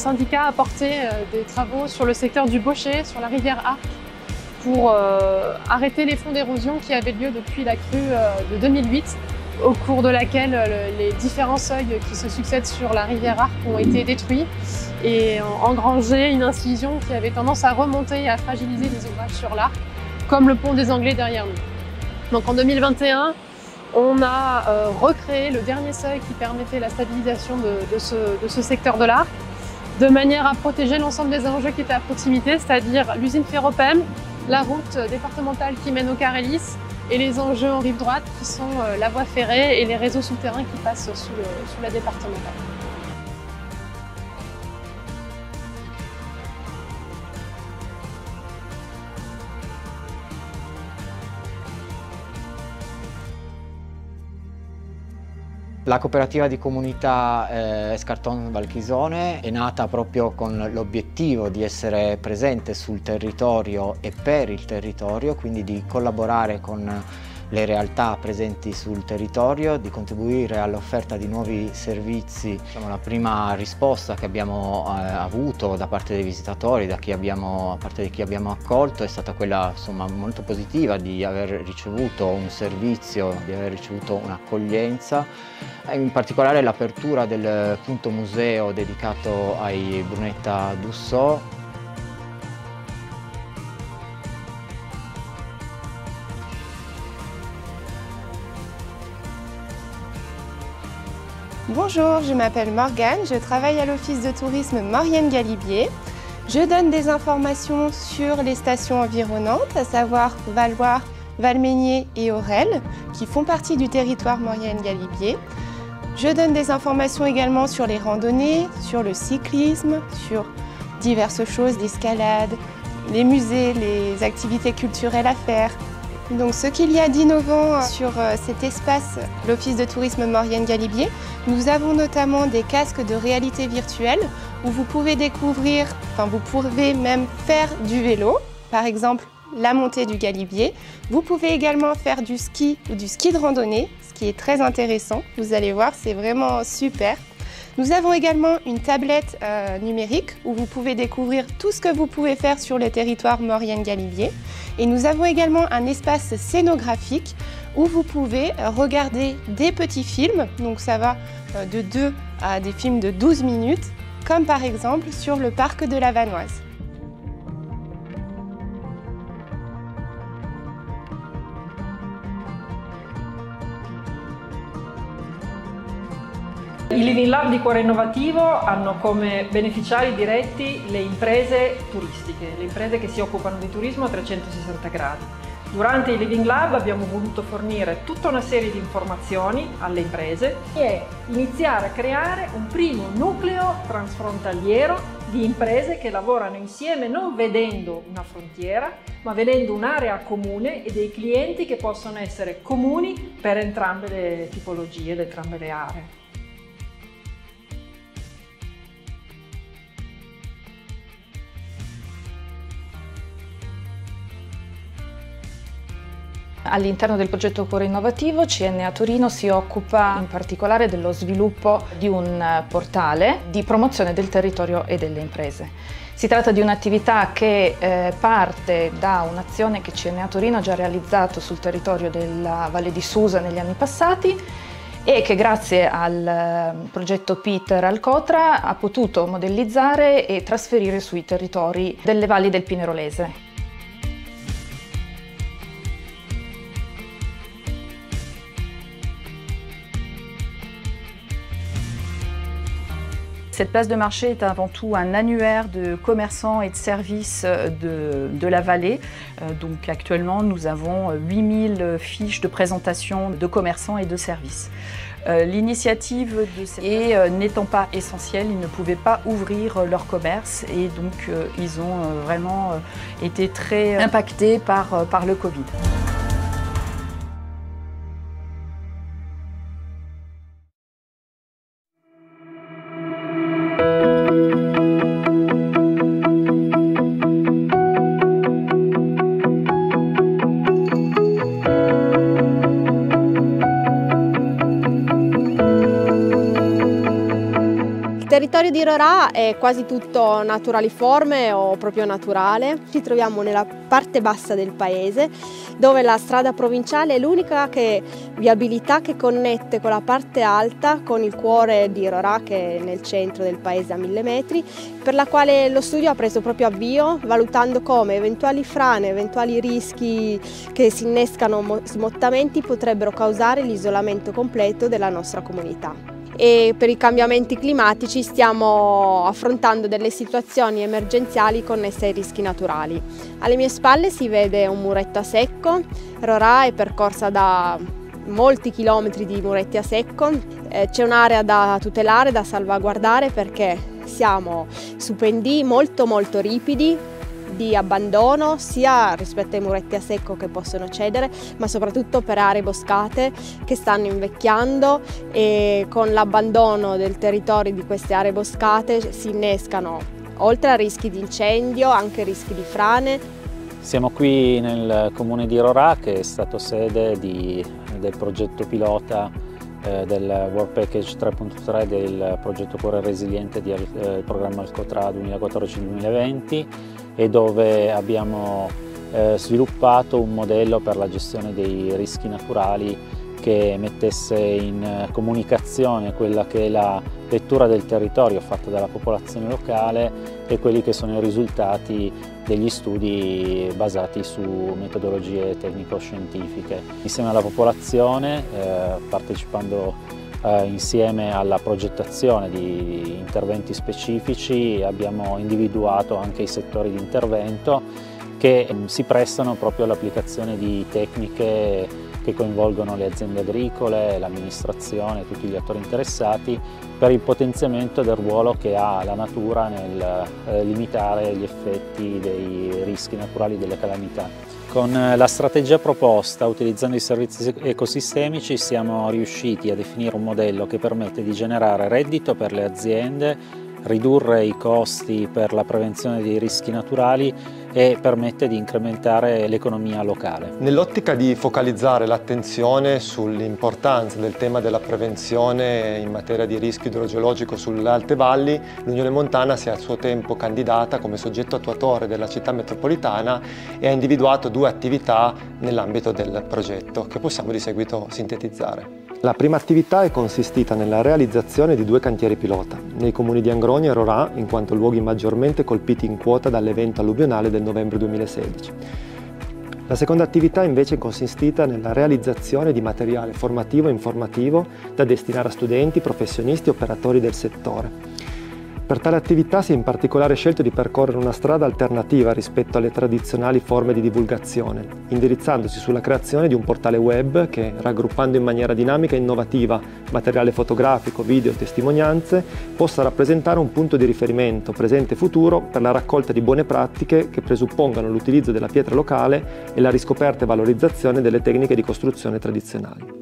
syndicat a porté des travaux sur le secteur du Bochet, sur la rivière Arc, pour arrêter les fonds d'érosion qui avaient lieu depuis la crue de 2008 au cours de laquelle les différents seuils qui se succèdent sur la rivière Arc ont été détruits et engrangé une incision qui avait tendance à remonter et à fragiliser les ouvrages sur l'Arc, comme le pont des Anglais derrière nous. Donc en 2021, on a euh, recréé le dernier seuil qui permettait la stabilisation de, ce, de ce, secteur de l'Arc, de manière à protéger l'ensemble des enjeux qui étaient à proximité, c'est-à-dire l'usine Ferropem, la route départementale qui mène au Carélis, et les enjeux en rive droite qui sont euh, la voie ferrée et les réseaux souterrains qui passent sous, la départementale. La cooperativa di comunità eh, Escarton Valchisone è nata proprio con l'obiettivo di essere presente sul territorio e per il territorio, quindi di collaborare con le realtà presenti sul territorio, di contribuire all'offerta di nuovi servizi. Diciamo, la prima risposta che abbiamo eh, avuto da parte dei visitatori, da abbiamo, da parte di chi abbiamo accolto, è stata quella insomma, molto positiva di aver ricevuto un servizio, di aver ricevuto un'accoglienza, in particolare l'apertura del punto museo dedicato ai Brunetta Dussò Bonjour, je m'appelle Morgane, je travaille à l'office de tourisme Maurienne-Galibier. Je donne des informations sur les stations environnantes, à savoir Valoir, Valmeignier et Aurel, qui font partie du territoire Maurienne-Galibier. Je donne des informations également sur les randonnées, sur le cyclisme, sur diverses choses, l'escalade, les musées, les activités culturelles à faire, donc ce qu'il y a d'innovant sur euh, cet espace, l'Office de tourisme Maurienne-Galibier, nous avons notamment des casques de réalité virtuelle où vous pouvez découvrir, enfin vous pouvez même faire du vélo, par exemple la montée du Galibier. Vous pouvez également faire du ski ou du ski de randonnée, ce qui est très intéressant. Vous allez voir, c'est vraiment super. Nous avons également une tablette euh, numérique où vous pouvez découvrir tout ce que vous pouvez faire sur le territoire Maurienne-Galibier. Et nous avons également un espace scénographique où vous pouvez regarder des petits films, donc ça va euh, de 2 à des films de 12 minutes, comme par exemple sur le parc de la Vanoise. I Living Lab di Cuore Innovativo hanno come beneficiari diretti le imprese turistiche, le imprese che si occupano di turismo a 360 gradi. Durante i Living Lab abbiamo voluto fornire tutta una serie di informazioni alle imprese e iniziare a creare un primo nucleo transfrontaliero di imprese che lavorano insieme non vedendo una frontiera, ma vedendo un'area comune e dei clienti che possono essere comuni per entrambe le tipologie, entrambe le aree. All'interno del progetto Cuore Innovativo CNA Torino si occupa in particolare dello sviluppo di un portale di promozione del territorio e delle imprese. Si tratta di un'attività che eh, parte da un'azione che CNA Torino ha già realizzato sul territorio della Valle di Susa negli anni passati e che grazie al eh, progetto Peter Alcotra ha potuto modellizzare e trasferire sui territori delle valli del Pinerolese. Cette place de marché est avant tout un annuaire de commerçants et de services de, de la vallée. Euh, donc actuellement, nous avons 8000 fiches de présentation de commerçants et de services. Euh, l'initiative de cette... Et euh, n'étant pas essentielle, ils ne pouvaient pas ouvrir leur commerce et donc ils ont vraiment été très impactés par, par le Covid. territorio di Rorà è quasi tutto naturaliforme o proprio naturale. Ci troviamo nella parte bassa del paese dove la strada provinciale è l'unica viabilità che connette con la parte alta, con il cuore di Rorà che è nel centro del paese a mille metri, per la quale lo studio ha preso proprio avvio valutando come eventuali frane, eventuali rischi che si innescano smottamenti potrebbero causare l'isolamento completo della nostra comunità e per i cambiamenti climatici stiamo affrontando delle situazioni emergenziali connesse ai rischi naturali. Alle mie spalle si vede un muretto a secco, Rorà è percorsa da molti chilometri di muretti a secco, eh, c'è un'area da tutelare, da salvaguardare perché siamo su pendii molto molto ripidi, di abbandono sia rispetto ai muretti a secco che possono cedere ma soprattutto per aree boscate che stanno invecchiando e con l'abbandono del territorio di queste aree boscate si innescano oltre a rischi di incendio anche rischi di frane. Siamo qui nel comune di Rorà che è stato sede di, del progetto pilota eh, del World Package 3.3 del progetto Cuore Resiliente del eh, programma Alcotra 2014-2020 e dove abbiamo eh, sviluppato un modello per la gestione dei rischi naturali che mettesse in comunicazione quella che è la lettura del territorio fatta dalla popolazione locale e quelli che sono i risultati degli studi basati su metodologie tecnico-scientifiche. Insieme alla popolazione, eh, partecipando eh, insieme alla progettazione di interventi specifici, abbiamo individuato anche i settori di intervento che mm, si prestano proprio all'applicazione di tecniche che coinvolgono le aziende agricole, l'amministrazione, tutti gli attori interessati per il potenziamento del ruolo che ha la natura nel eh, limitare gli effetti dei rischi naturali delle calamità. Con eh, la strategia proposta, utilizzando i servizi ecosistemici, siamo riusciti a definire un modello che permette di generare reddito per le aziende, ridurre i costi per la prevenzione dei rischi naturali e permette di incrementare l'economia locale. Nell'ottica di focalizzare l'attenzione sull'importanza del tema della prevenzione in materia di rischio idrogeologico sulle alte valli, l'Unione Montana si è a suo tempo candidata come soggetto attuatore della città metropolitana e ha individuato due attività nell'ambito del progetto che possiamo di seguito sintetizzare. La prima attività è consistita nella realizzazione di due cantieri pilota, nei comuni di Angroni e Rorà, in quanto luoghi maggiormente colpiti in quota dall'evento alluvionale del novembre 2016. La seconda attività invece è consistita nella realizzazione di materiale formativo e informativo da destinare a studenti, professionisti e operatori del settore, per tale attività si è in particolare scelto di percorrere una strada alternativa rispetto alle tradizionali forme di divulgazione, indirizzandosi sulla creazione di un portale web che, raggruppando in maniera dinamica e innovativa materiale fotografico, video e testimonianze, possa rappresentare un punto di riferimento presente e futuro per la raccolta di buone pratiche che presuppongano l'utilizzo della pietra locale e la riscoperta e valorizzazione delle tecniche di costruzione tradizionali.